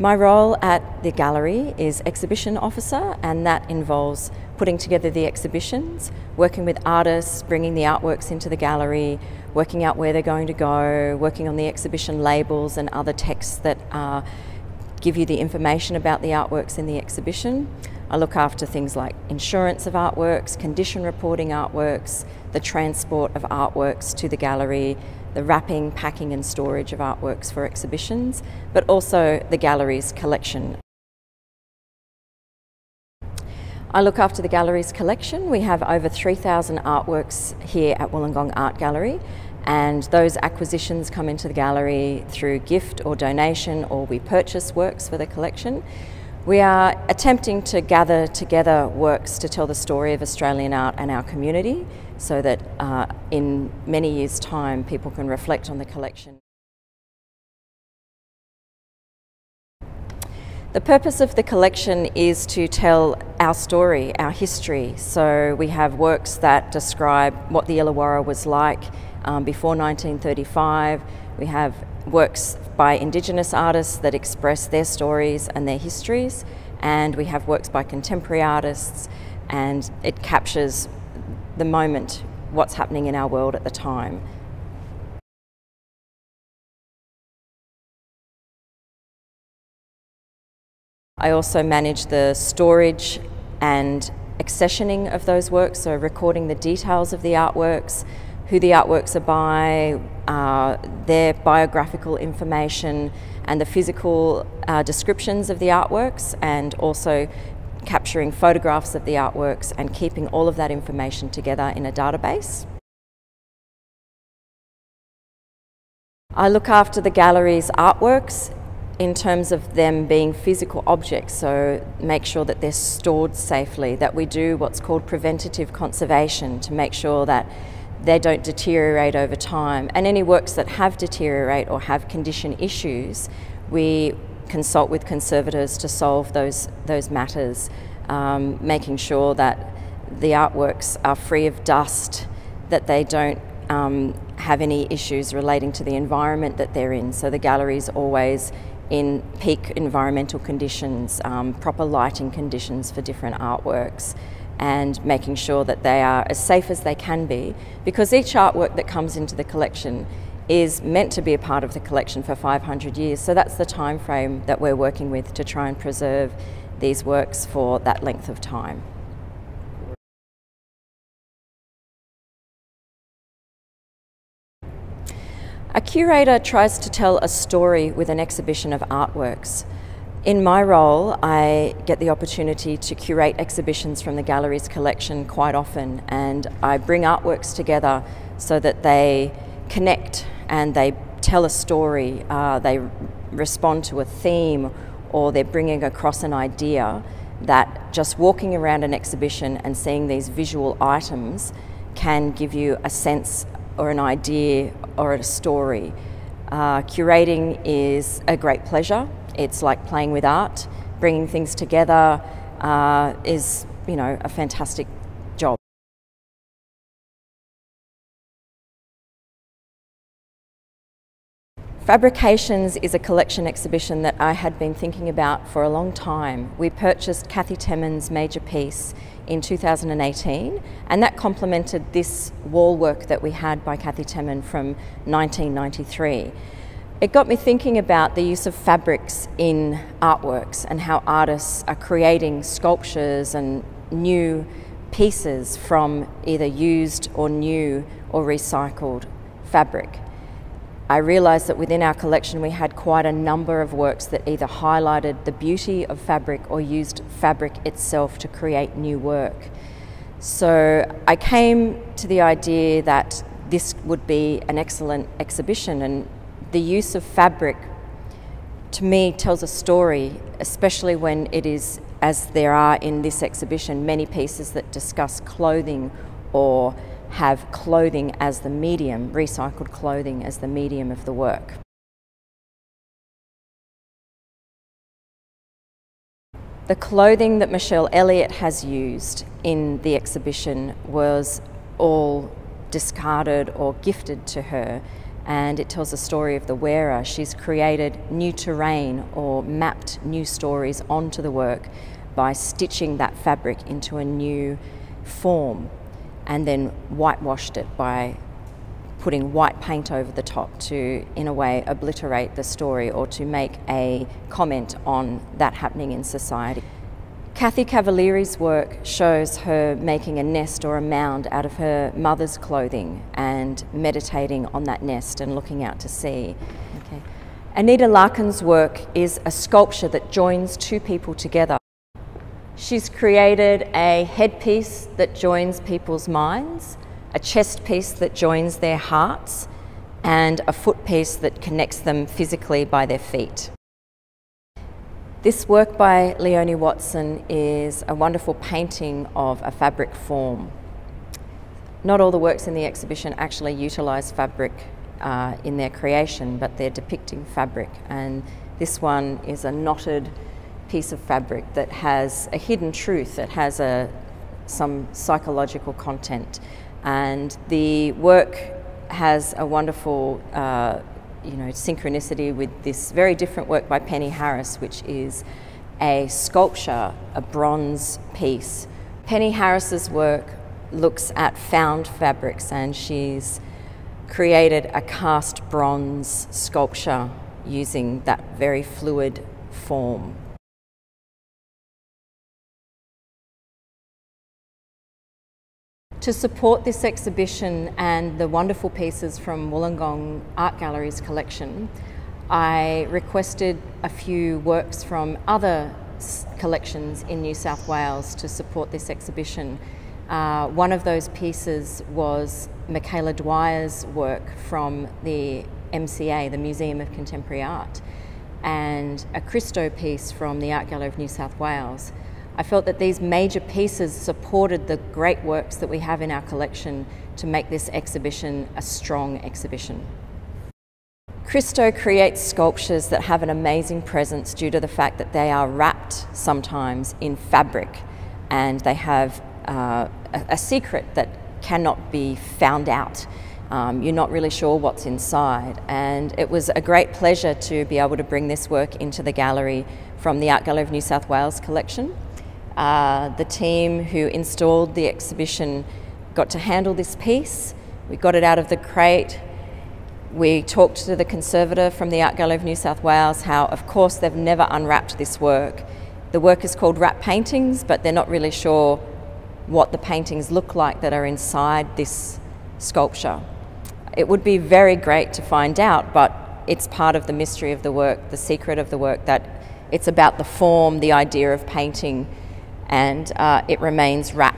My role at the gallery is exhibition officer, and that involves putting together the exhibitions, working with artists, bringing the artworks into the gallery, working out where they're going to go, working on the exhibition labels and other texts that uh, give you the information about the artworks in the exhibition. I look after things like insurance of artworks, condition reporting artworks, the transport of artworks to the gallery, the wrapping, packing, and storage of artworks for exhibitions, but also the gallery's collection. I look after the gallery's collection. We have over 3,000 artworks here at Wollongong Art Gallery, and those acquisitions come into the gallery through gift or donation, or we purchase works for the collection. We are attempting to gather together works to tell the story of Australian art and our community so that uh, in many years' time people can reflect on the collection. The purpose of the collection is to tell our story, our history. So we have works that describe what the Illawarra was like um, before 1935. We have works by Indigenous artists that express their stories and their histories, and we have works by contemporary artists, and it captures the moment, what's happening in our world at the time. I also manage the storage and accessioning of those works, so recording the details of the artworks, who the artworks are by, uh, their biographical information, and the physical uh, descriptions of the artworks, and also capturing photographs of the artworks and keeping all of that information together in a database. I look after the gallery's artworks in terms of them being physical objects, so make sure that they're stored safely, that we do what's called preventative conservation to make sure that they don't deteriorate over time. And any works that have deteriorate or have condition issues, we consult with conservators to solve those, those matters, um, making sure that the artworks are free of dust, that they don't um, have any issues relating to the environment that they're in. So the gallery is always in peak environmental conditions, um, proper lighting conditions for different artworks and making sure that they are as safe as they can be because each artwork that comes into the collection is meant to be a part of the collection for 500 years so that's the time frame that we're working with to try and preserve these works for that length of time. A curator tries to tell a story with an exhibition of artworks. In my role, I get the opportunity to curate exhibitions from the gallery's collection quite often, and I bring artworks together so that they connect and they tell a story, uh, they respond to a theme, or they're bringing across an idea that just walking around an exhibition and seeing these visual items can give you a sense or an idea or a story. Uh, curating is a great pleasure it's like playing with art, bringing things together uh, is, you know, a fantastic Fabrications is a collection exhibition that I had been thinking about for a long time. We purchased Kathy Temin's major piece in 2018 and that complemented this wall work that we had by Kathy Temin from 1993. It got me thinking about the use of fabrics in artworks and how artists are creating sculptures and new pieces from either used or new or recycled fabric. I realised that within our collection we had quite a number of works that either highlighted the beauty of fabric or used fabric itself to create new work. So I came to the idea that this would be an excellent exhibition and the use of fabric to me tells a story, especially when it is, as there are in this exhibition, many pieces that discuss clothing or have clothing as the medium, recycled clothing as the medium of the work. The clothing that Michele Elliot has used in the exhibition was all discarded or gifted to her and it tells the story of the wearer. She's created new terrain or mapped new stories onto the work by stitching that fabric into a new form and then whitewashed it by putting white paint over the top to, in a way, obliterate the story or to make a comment on that happening in society. Kathy Cavaliere's work shows her making a nest or a mound out of her mother's clothing and meditating on that nest and looking out to sea. Okay. Anita Larkin's work is a sculpture that joins two people together. She's created a headpiece that joins people's minds, a chest piece that joins their hearts, and a foot piece that connects them physically by their feet. This work by Leonie Watson is a wonderful painting of a fabric form. Not all the works in the exhibition actually utilise fabric uh, in their creation, but they're depicting fabric. And this one is a knotted piece of fabric that has a hidden truth, that has a, some psychological content. And the work has a wonderful uh, you know, synchronicity with this very different work by Penny Harris, which is a sculpture, a bronze piece. Penny Harris's work looks at found fabrics and she's created a cast bronze sculpture using that very fluid form. To support this exhibition and the wonderful pieces from Wollongong Art Gallery's collection, I requested a few works from other collections in New South Wales to support this exhibition. Uh, one of those pieces was Mikayla Dwyer's work from the MCA, the Museum of Contemporary Art, and a Christo piece from the Art Gallery of New South Wales. I felt that these major pieces supported the great works that we have in our collection to make this exhibition a strong exhibition. Christo creates sculptures that have an amazing presence due to the fact that they are wrapped sometimes in fabric and they have uh, a, secret that cannot be found out. Um, you're not really sure what's inside. And it was a great pleasure to be able to bring this work into the gallery from the Art Gallery of New South Wales collection. Uh, the team who installed the exhibition got to handle this piece. We got it out of the crate. We talked to the conservator from the Art Gallery of New South Wales how, of course, they've never unwrapped this work. The work is called wrap paintings, but they're not really sure what the paintings look like that are inside this sculpture. It would be very great to find out, but it's part of the mystery of the work, the secret of the work, that it's about the form, the idea of painting, and uh, it remains wrapped